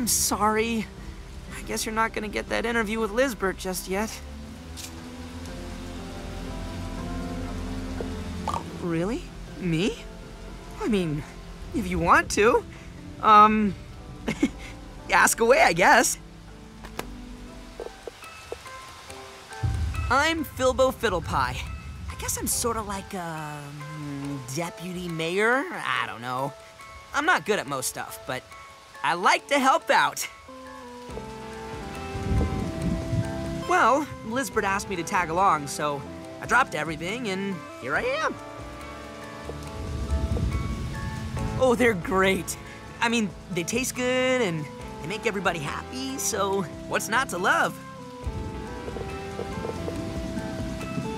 I'm sorry. I guess you're not gonna get that interview with Lizbert just yet. Really? Me? I mean, if you want to. Um, ask away, I guess. I'm Filbo Fiddlepie. I guess I'm sort of like a mm, deputy mayor. I don't know. I'm not good at most stuff, but I like to help out. Well, Lizbert asked me to tag along, so I dropped everything and here I am. Oh, they're great. I mean, they taste good and they make everybody happy, so what's not to love?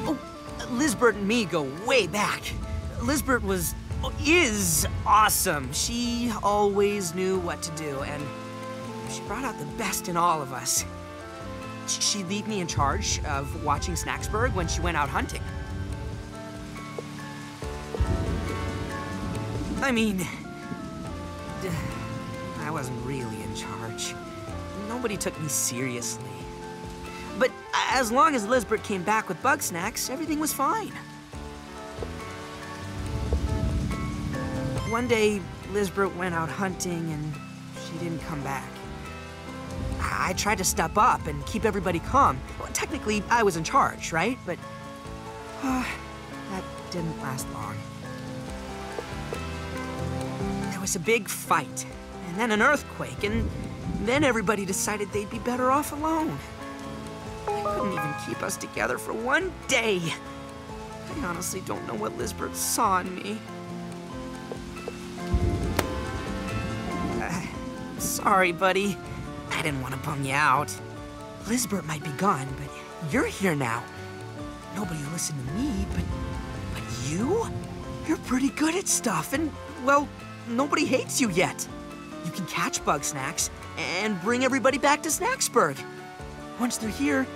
Oh, Lizbert and me go way back. Lizbert was, is awesome. She always knew what to do, and she brought out the best in all of us. She'd leave me in charge of watching Snacksburg when she went out hunting. I mean, I wasn't really in charge. Nobody took me seriously. But as long as Lizbert came back with Bugsnax, everything was fine. One day, Lizbert went out hunting and she didn't come back. I tried to step up and keep everybody calm. Well, technically, I was in charge, right? But uh, that didn't last long. There was a big fight, and then an earthquake, and then everybody decided they'd be better off alone. They couldn't even keep us together for one day. I honestly don't know what Lizbert saw in me. Sorry, buddy. I didn't want to bum you out. Lizbert might be gone, but you're here now. Nobody will listen to me, but but you? You're pretty good at stuff, and well, nobody hates you yet. You can catch Bugsnax and bring everybody back to Snacksburg. Once they're here,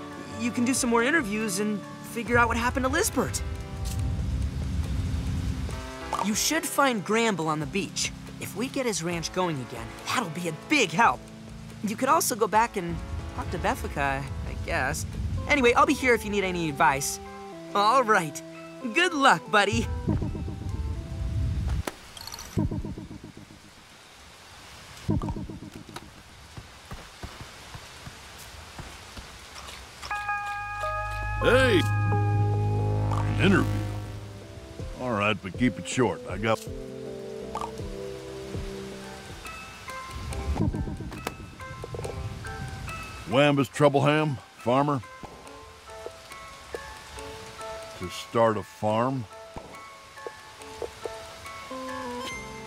you can do some more interviews and figure out what happened to Lizbert. You should find Gramble on the beach. If we get his ranch going again, that'll be a big help. You could also go back and talk to Beffica, I guess. Anyway, I'll be here if you need any advice. All right. Good luck, buddy. Hey! An interview. All right, but keep it short. I got... Wambus Troubleham, farmer. To start a farm?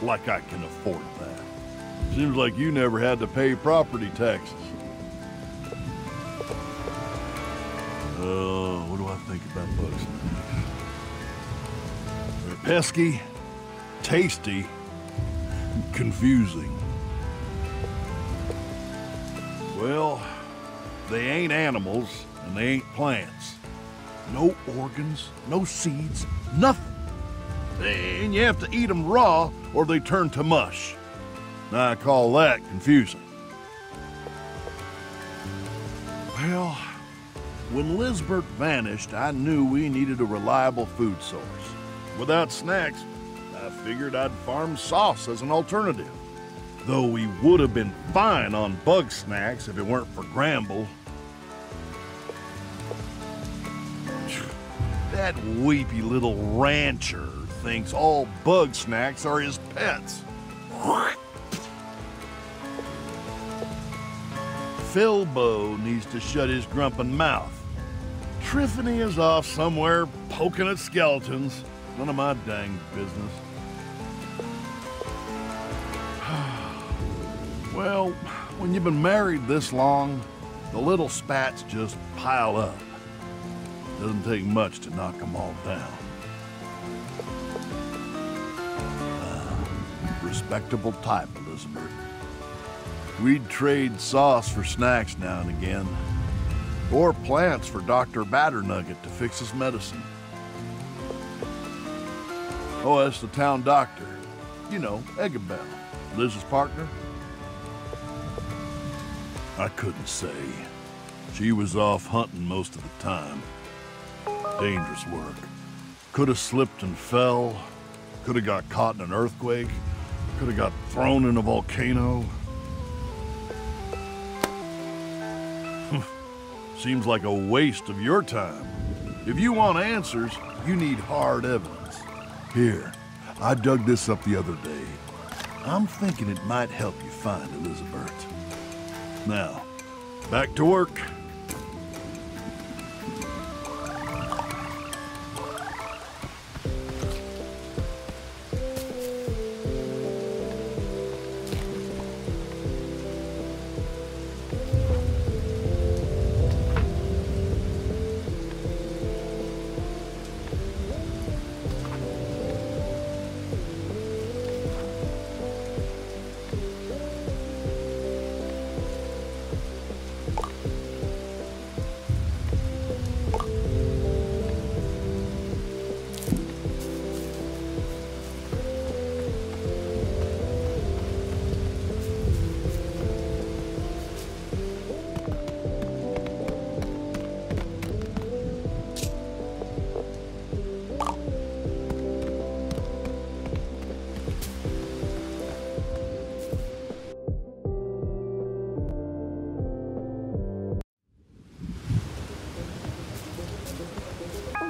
Like I can afford that. Seems like you never had to pay property taxes. Uh, what do I think about bugs? They're pesky, tasty, confusing. Well, they ain't animals and they ain't plants. No organs, no seeds, nothing. And you have to eat them raw or they turn to mush. Now I call that confusing. Well, when Lizbert vanished, I knew we needed a reliable food source. Without snacks, I figured I'd farm sauce as an alternative. Though we would have been fine on Bugsnax if it weren't for Gramble. That weepy little rancher thinks all Bugsnax are his pets. Filbo needs to shut his grumpin' mouth. Triffany is off somewhere poking at skeletons. None of my dang business. well, when you've been married this long, the little spats just pile up. Doesn't take much to knock them all down. Uh, respectable type, Elizabeth. We'd trade sauce for snacks now and again. Or plants for Dr. Batternugget to fix his medicine. Oh, that's the town doctor. You know, Eggabell, Liz's partner. I couldn't say. She was off hunting most of the time. Dangerous work. Could have slipped and fell. Could have got caught in an earthquake. Could have got thrown in a volcano. Seems like a waste of your time. If you want answers, you need hard evidence. Here, I dug this up the other day. I'm thinking it might help you find Elizabeth. Now, back to work.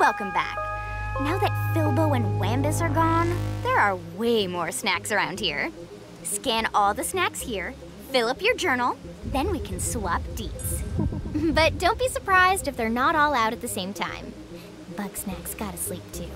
Welcome back. Now that Filbo and Wambus are gone, there are way more snacks around here. Scan all the snacks here, fill up your journal, then we can swap deets. but don't be surprised if they're not all out at the same time. Bugsnax gotta sleep too.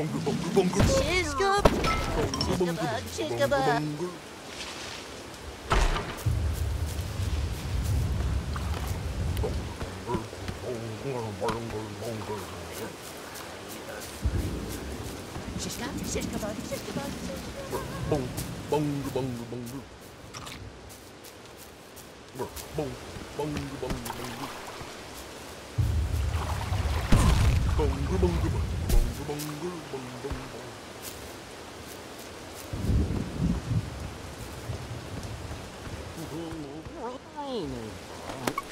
Chickabug, chickabug, chickabug. Sweet,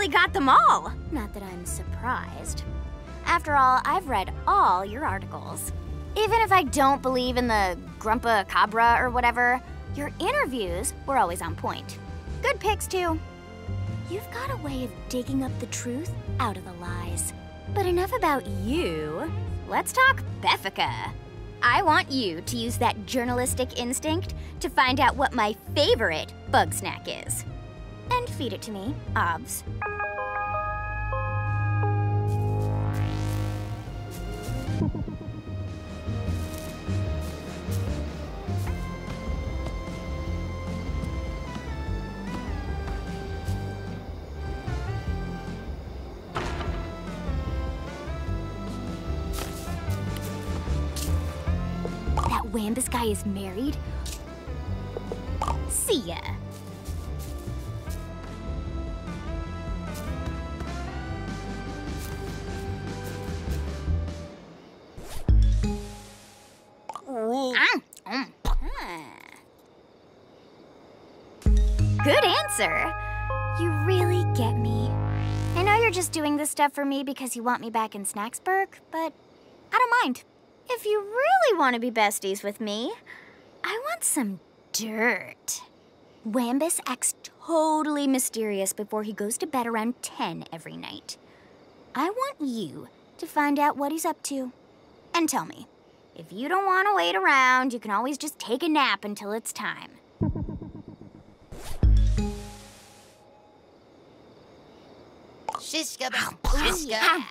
really got them all. Not that I'm surprised. After all, I've read all your articles. Even if I don't believe in the Grumpa Cabra or whatever, your interviews were always on point. Good picks, too. You've got a way of digging up the truth out of the lies. But enough about you. Let's talk Beffica. I want you to use that journalistic instinct to find out what my favorite bug snack is. And feed it to me, obs. That Wambus guy is married? See ya. Just doing this stuff for me because you want me back in Snacksburg, but I don't mind. If you really want to be besties with me, I want some dirt. Wambus acts totally mysterious before he goes to bed around 10 every night. I want you to find out what he's up to. And tell me, if you don't want to wait around, you can always just take a nap until it's time. Shiska, Ooh, shiska. yeah.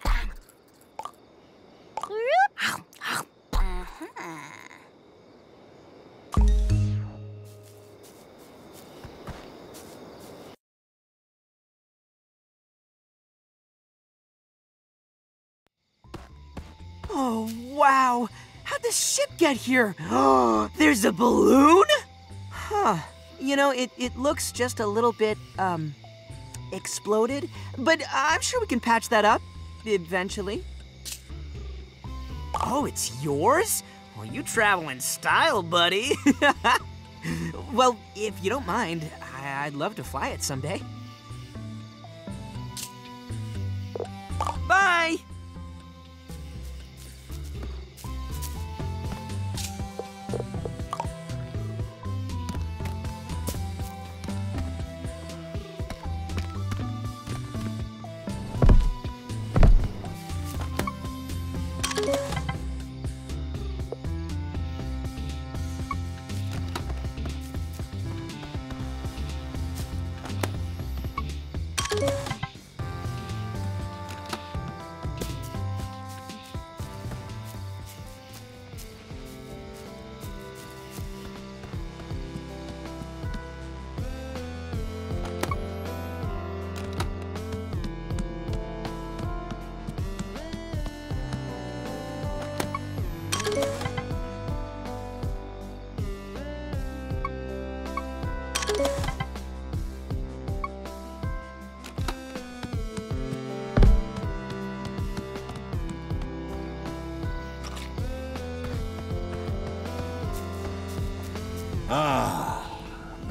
Oh, wow. How'd the ship get here? Oh, there's a balloon? Huh. You know, it, it looks just a little bit, um, exploded, but I'm sure we can patch that up eventually. Oh, it's yours? Well, you travel in style, buddy. well, if you don't mind, I'd love to fly it someday.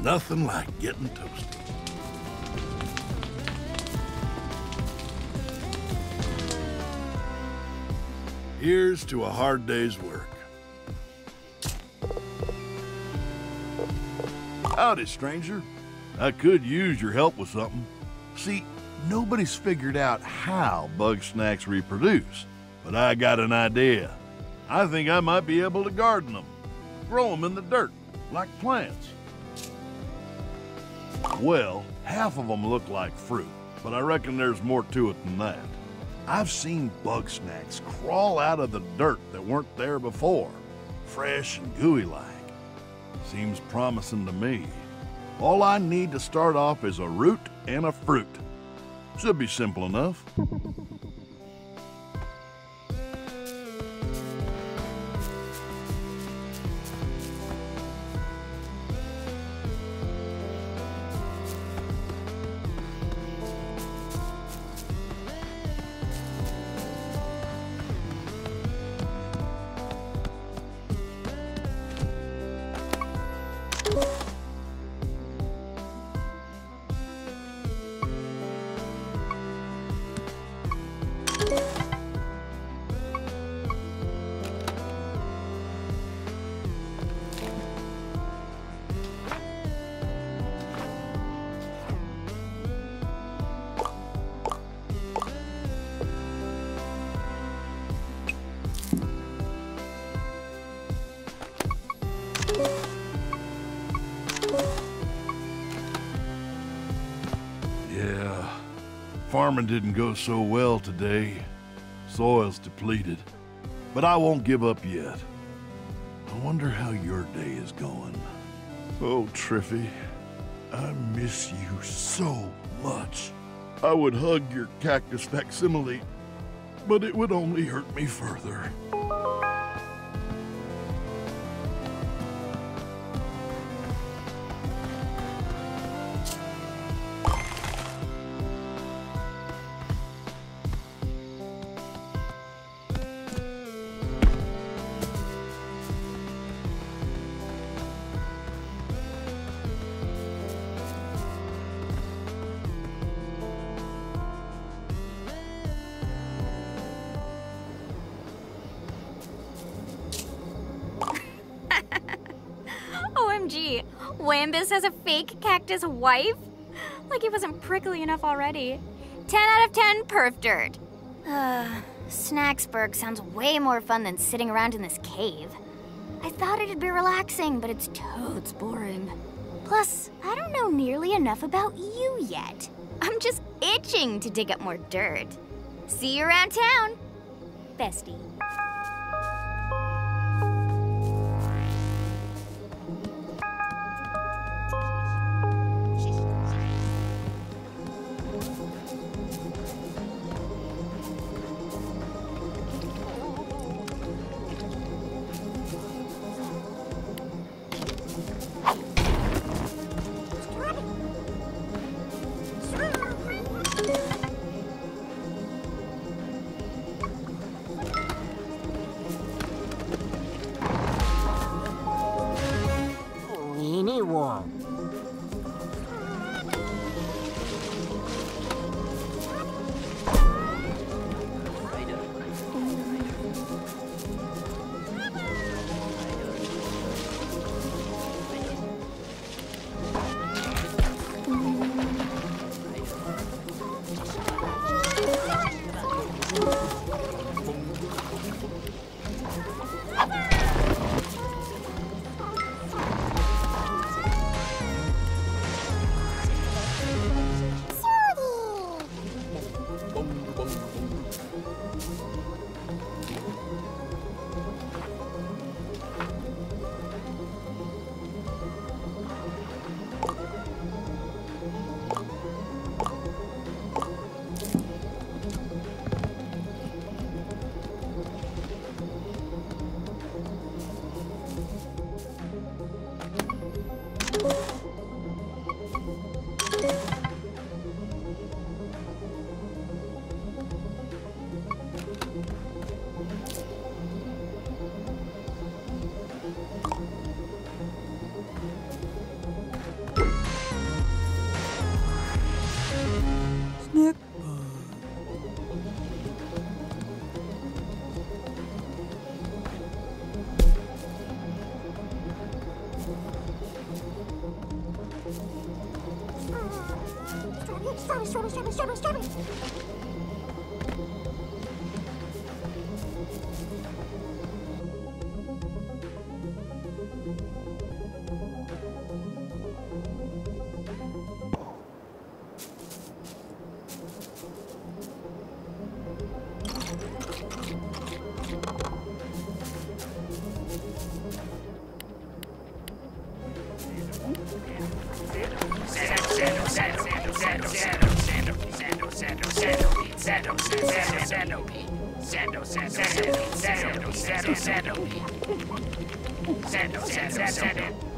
Nothing like getting toasted. Here's to a hard day's work. Howdy, stranger. I could use your help with something. See, nobody's figured out how Bugsnax reproduce, but I got an idea. I think I might be able to garden them, grow them in the dirt, like plants. Well, half of them look like fruit, but I reckon there's more to it than that. I've seen Bugsnax crawl out of the dirt that weren't there before, fresh and gooey like. Seems promising to me. All I need to start off is a root and a fruit. Should be simple enough. farming didn't go so well today. Soil's depleted. But I won't give up yet. I wonder how your day is going. Oh, Triffy, I miss you so much. I would hug your cactus facsimile, but it would only hurt me further. Wambus has a fake cactus wife? Like he wasn't prickly enough already. 10 out of 10 perf dirt. Snacksburg sounds way more fun than sitting around in this cave. I thought it'd be relaxing, but it's toads boring. Plus, I don't know nearly enough about you yet. I'm just itching to dig up more dirt. See you around town, bestie. strawberry, strawberry, strawberry. zero, zero, zero, zero, zero. Sando, Sando, Sando, Sando,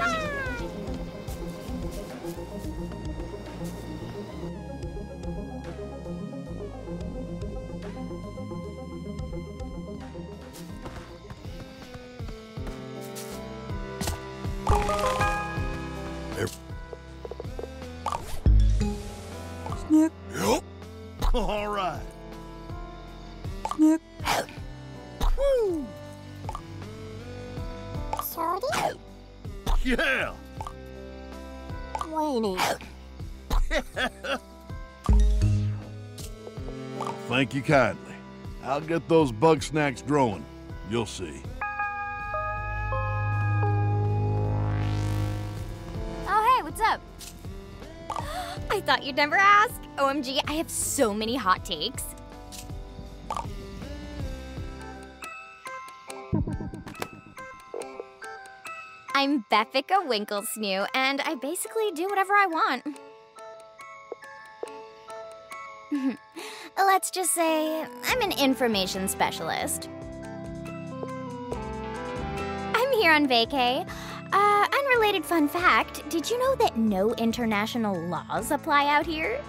Bye. Thank you kindly. I'll get those Bugsnax growing. You'll see. Oh, hey, what's up? I thought you'd never ask. OMG, I have so many hot takes. I'm Beffica Winklesnoo, and I basically do whatever I want. Let's just say I'm an information specialist. I'm here on vacay. Uh, unrelated fun fact did you know that no international laws apply out here?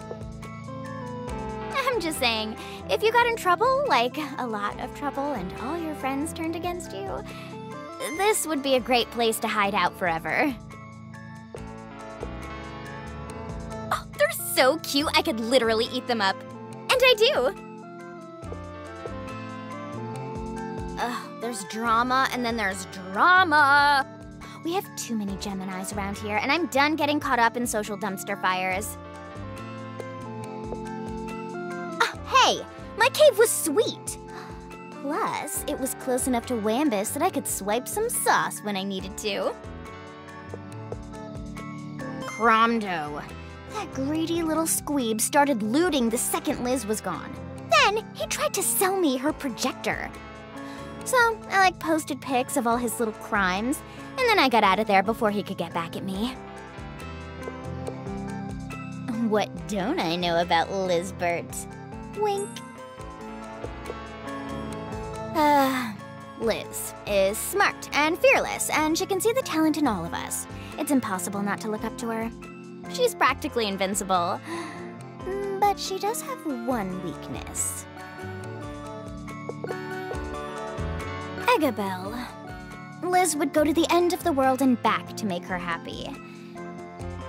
I'm just saying, if you got in trouble, like a lot of trouble, and all your friends turned against you, this would be a great place to hide out forever. So cute, I could literally eat them up. And I do. Ugh, there's drama and then there's drama. We have too many Geminis around here, and I'm done getting caught up in social dumpster fires. Ah, hey, my cave was sweet. Plus, it was close enough to Wambus that I could swipe some sauce when I needed to. Cromdo. That greedy little squeeb started looting the second Liz was gone. Then he tried to sell me her projector. So I like posted pics of all his little crimes, and then I got out of there before he could get back at me. What don't I know about Lizbert? Wink. Uh, Liz is smart and fearless, and she can see the talent in all of us. It's impossible not to look up to her. She's practically invincible. But she does have one weakness. Eggabell. Liz would go to the end of the world and back to make her happy.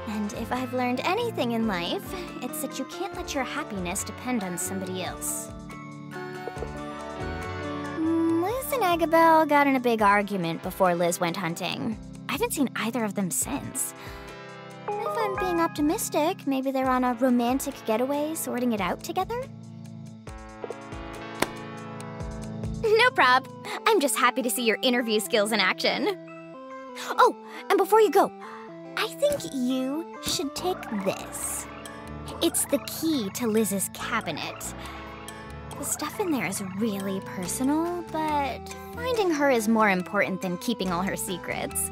And if I've learned anything in life, it's that you can't let your happiness depend on somebody else. Mm, Liz and Eggabell got in a big argument before Liz went hunting. I haven't seen either of them since. If I'm being optimistic, maybe they're on a romantic getaway sorting it out together? No prob. I'm just happy to see your interview skills in action. Oh, and before you go, I think you should take this. It's the key to Liz's cabinet. The stuff in there is really personal, but finding her is more important than keeping all her secrets.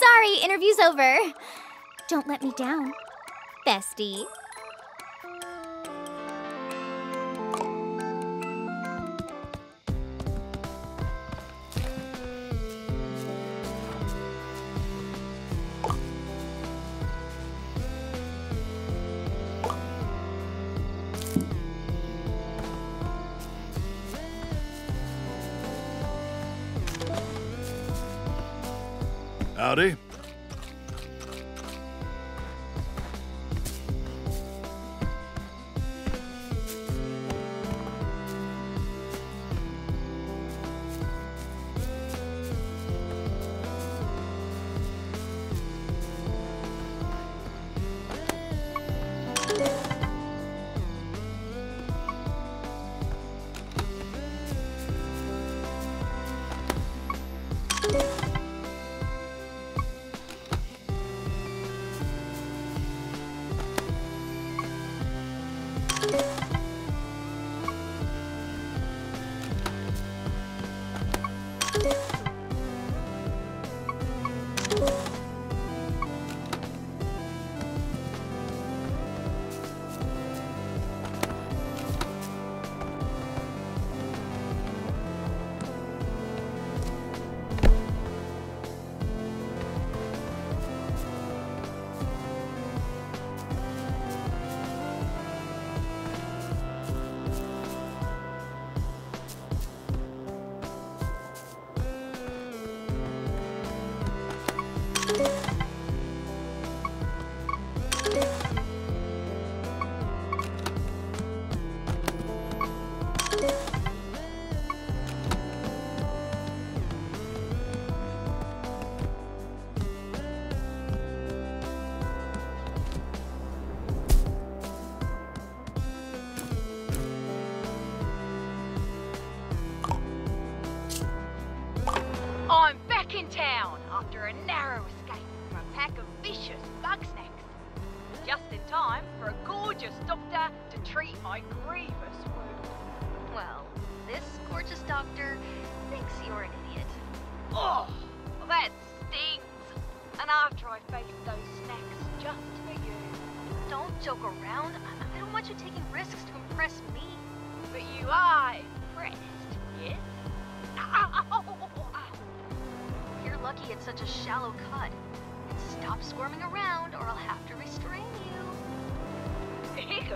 Sorry, interview's over. Don't let me down, bestie. Howdy.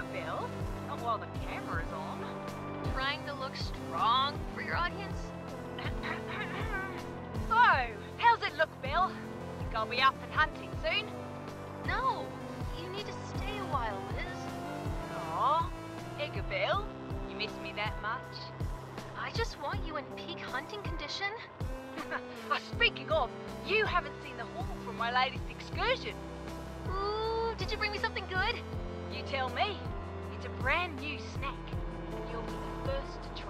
Bill. Not while the camera's on. Trying to look strong for your audience? so, how's it look, Bill? Think I'll be up and hunting soon? No, you need to stay a while, Liz. Aw, Bill, you miss me that much? I just want you in peak hunting condition. uh, speaking of, you haven't seen the haul from my latest excursion. Ooh, did you bring me something good? You tell me. It's a brand new snack. and You'll be the first to try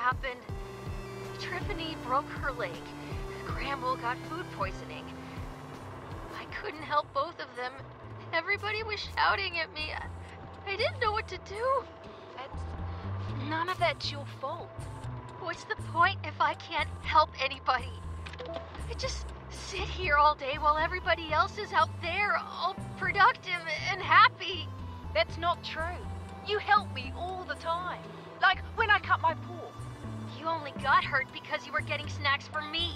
happened. Triffany broke her leg. Gramble got food poisoning. I couldn't help both of them. Everybody was shouting at me. I, didn't know what to do. That's none of that's your fault. What's the point if I can't help anybody? I just sit here all day while everybody else is out there, all productive and happy. That's not true. You help me all the time. Like when I cut only got hurt because you were getting snacks for me.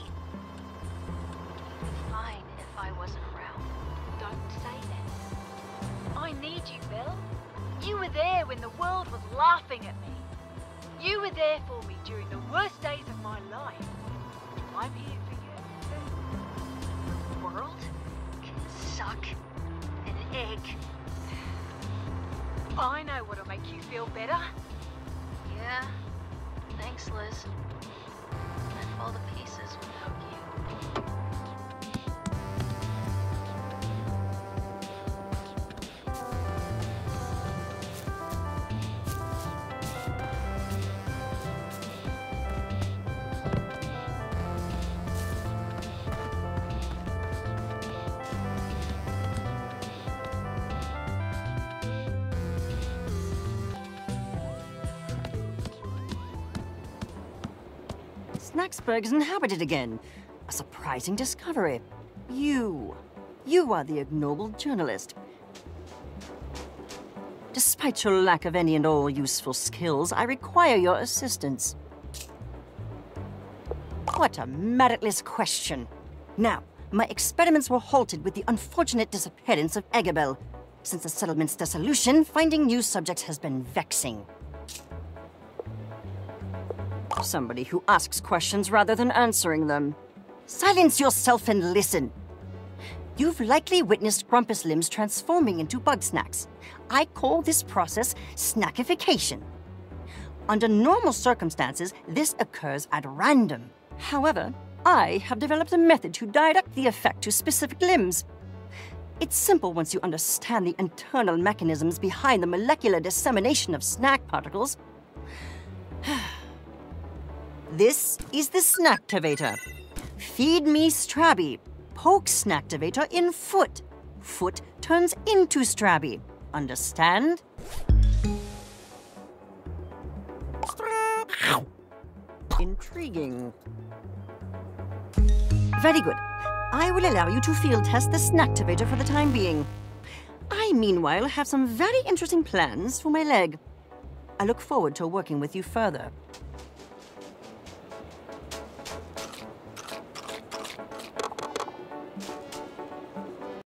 Fine if I wasn't around. Don't say that. I need you, Bill. You were there when the world was laughing at me. You were there for me during the worst days of my life. I'm here for you. The world can suck an egg. I know what'll make you feel better. Thanks, Liz. I'd fall to pieces without you. Snacksburg is inhabited again. A surprising discovery. You. You are the ignoble journalist. Despite your lack of any and all useful skills, I require your assistance. What a meritless question. Now, my experiments were halted with the unfortunate disappearance of Eggabell. Since the settlement's dissolution, finding new subjects has been vexing. Somebody who asks questions rather than answering them. Silence yourself and listen. You've likely witnessed Grumpus limbs transforming into Bugsnax. I call this process snackification. Under normal circumstances, this occurs at random. However, I have developed a method to direct the effect to specific limbs. It's simple once you understand the internal mechanisms behind the molecular dissemination of snack particles. This is the Snacktivator. Feed me Strabby. Poke Snacktivator in foot. Foot turns into Strabby. Understand? Intriguing. Very good. I will allow you to field test the Snacktivator for the time being. I, meanwhile, have some very interesting plans for my leg. I look forward to working with you further.